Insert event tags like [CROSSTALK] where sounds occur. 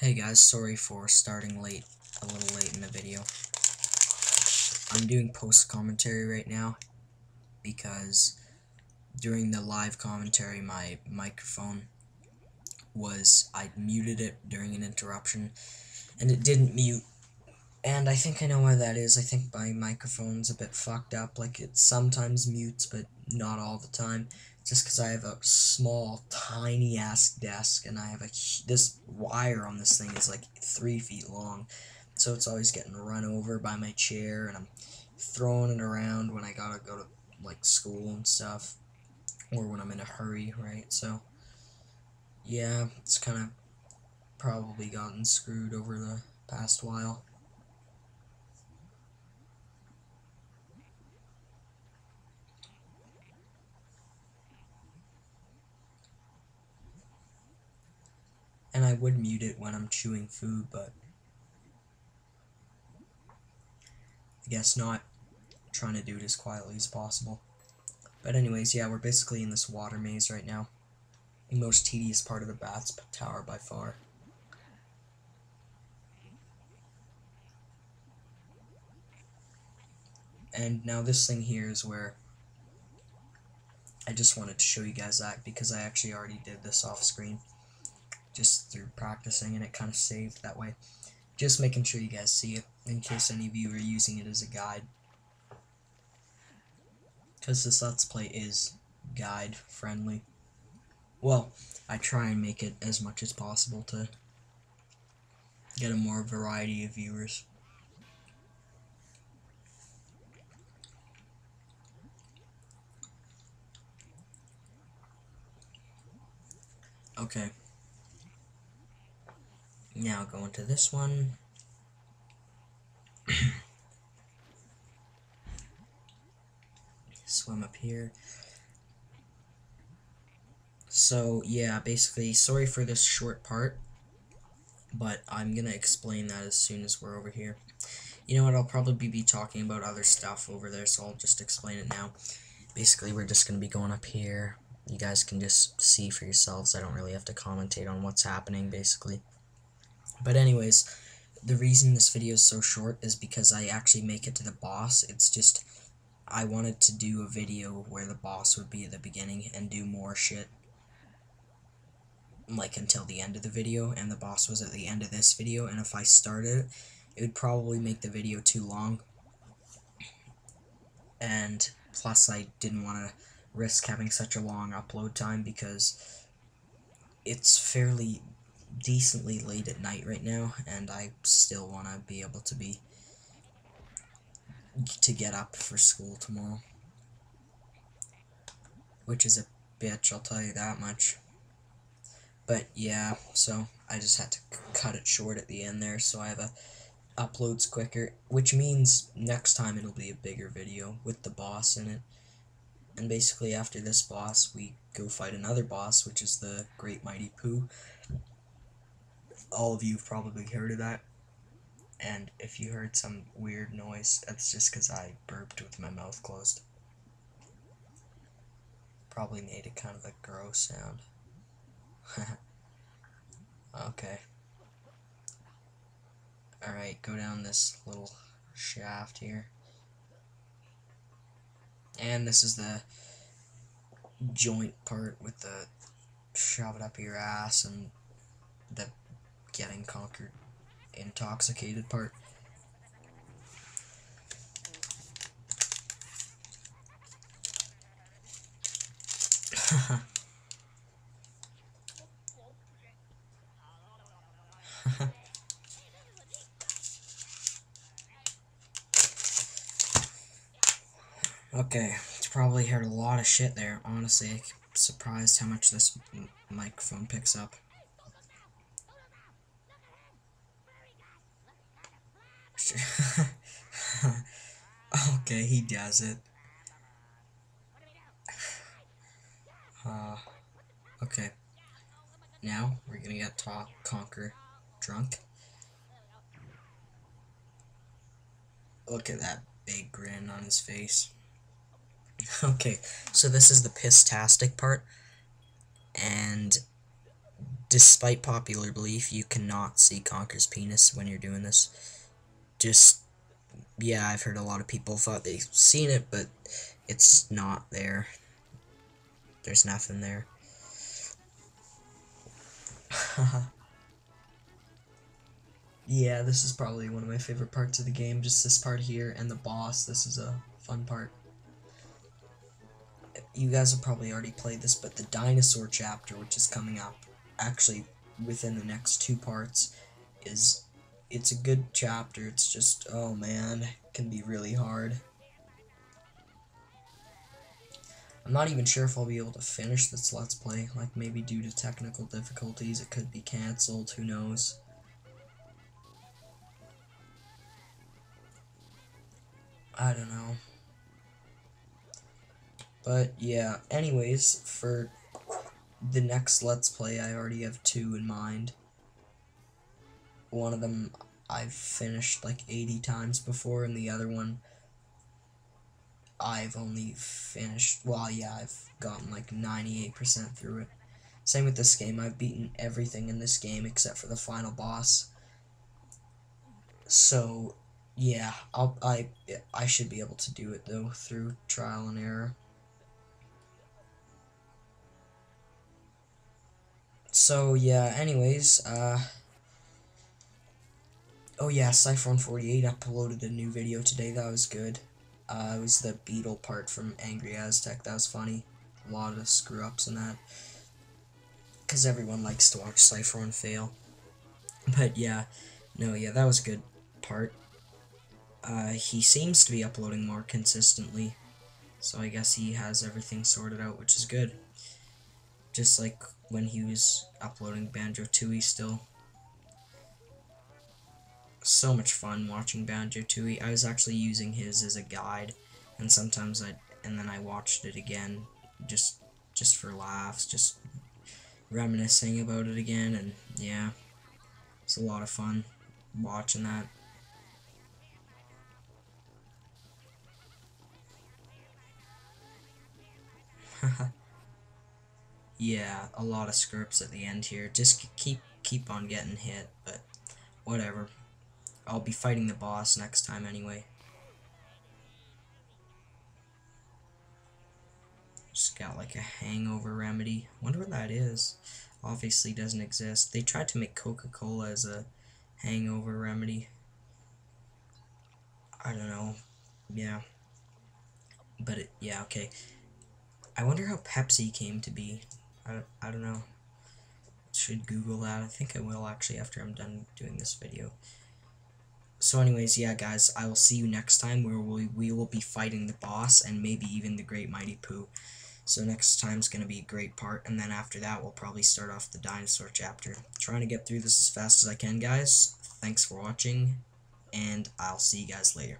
Hey guys, sorry for starting late, a little late in the video. I'm doing post commentary right now because during the live commentary my microphone was I muted it during an interruption and it didn't mute and I think I know why that is. I think my microphone's a bit fucked up like it sometimes mutes but not all the time just because I have a small, tiny ass desk, and I have a this wire on this thing is like three feet long, so it's always getting run over by my chair, and I'm throwing it around when I gotta go to like school and stuff, or when I'm in a hurry, right? So, yeah, it's kind of probably gotten screwed over the past while. I would mute it when I'm chewing food, but I guess not. I'm trying to do it as quietly as possible. But anyways, yeah, we're basically in this water maze right now. The most tedious part of the Bats Tower by far. And now this thing here is where I just wanted to show you guys that because I actually already did this off screen just through practicing and it kind of saved that way. Just making sure you guys see it in case any of you are using it as a guide. Because this Let's Play is guide friendly. Well, I try and make it as much as possible to get a more variety of viewers. Okay. Now go into this one. [COUGHS] Swim up here. So, yeah, basically, sorry for this short part, but I'm to explain that as soon as we're over here. You know what, I'll probably be talking about other stuff over there, so I'll just explain it now. Basically, we're just to be going up here. You guys can just see for yourselves. I don't really have to commentate on what's happening, basically. But anyways, the reason this video is so short is because I actually make it to the boss. It's just, I wanted to do a video where the boss would be at the beginning and do more shit. Like until the end of the video, and the boss was at the end of this video, and if I started it, it would probably make the video too long. And plus I didn't want to risk having such a long upload time because it's fairly decently late at night right now, and I still want to be able to be to get up for school tomorrow. Which is a bitch, I'll tell you that much. But yeah, so I just had to cut it short at the end there, so I have a uploads quicker, which means next time it'll be a bigger video with the boss in it. And basically after this boss, we go fight another boss, which is the Great Mighty Poo all of you have probably heard of that. And if you heard some weird noise, that's just because I burped with my mouth closed. Probably made it kind of a gross sound. [LAUGHS] okay. Alright, go down this little shaft here. And this is the joint part with the shove it up your ass and the getting Conker intoxicated part. [LAUGHS] okay, probably heard a lot of shit there. Honestly, surprised how much this microphone picks up. [LAUGHS] okay, he does it. Uh, okay. Now, we're gonna get Talk, Conker, drunk. Look at that big grin on his face. [LAUGHS] okay, so this is the piss-tastic part. And despite popular belief, you cannot see Conker's penis when you're doing this. Just, yeah, I've heard a lot of people thought they've seen it, but it's not there. There's nothing there. [LAUGHS] yeah, this is probably one of my favorite parts of the game, just this part here, and the boss, this is a fun part. You guys have probably already played this, but the dinosaur chapter, which is coming up, actually within the next two parts, is, it's a good chapter, it's just, oh man, can be really hard. I'm not even sure if I'll be able to finish this Let's Play, like maybe due to technical difficulties, it could be cancelled, who knows. I don't know. But yeah, anyways, for the next Let's Play, I already have two in mind. One of them I've finished like 80 times before, and the other one I've only finished, well, yeah, I've gotten like 98% through it. Same with this game, I've beaten everything in this game except for the final boss. So, yeah, I'll, I, I should be able to do it, though, through trial and error. So, yeah, anyways, uh... Oh yeah, cypher 48 uploaded a new video today, that was good. Uh, it was the beetle part from Angry Aztec. That was funny. A lot of screw ups in that. Because everyone likes to watch Cypher on fail. [LAUGHS] But yeah, no, yeah, that was a good part. Uh, he seems to be uploading more consistently. So I guess he has everything sorted out, which is good. Just like when he was uploading Banjo-Tooie still so much fun watching Banjo-Tooie. I was actually using his as a guide, and sometimes I and then I watched it again, just just for laughs, just reminiscing about it again, and yeah, it's a lot of fun watching that. [LAUGHS] yeah, a lot of scripts at the end here. Just keep keep on getting hit, but whatever. I'll be fighting the boss next time anyway. Just got like a hangover remedy. Wonder what that is. Obviously doesn't exist. They tried to make Coca-Cola as a hangover remedy. I don't know. Yeah. But it, yeah, okay. I wonder how Pepsi came to be. I, I don't know. Should Google that. I think I will actually after I'm done doing this video. So anyways, yeah guys, I will see you next time where we, we will be fighting the boss and maybe even the Great Mighty Poo. So next time's going to be a great part, and then after that we'll probably start off the dinosaur chapter. Trying to get through this as fast as I can, guys. Thanks for watching, and I'll see you guys later.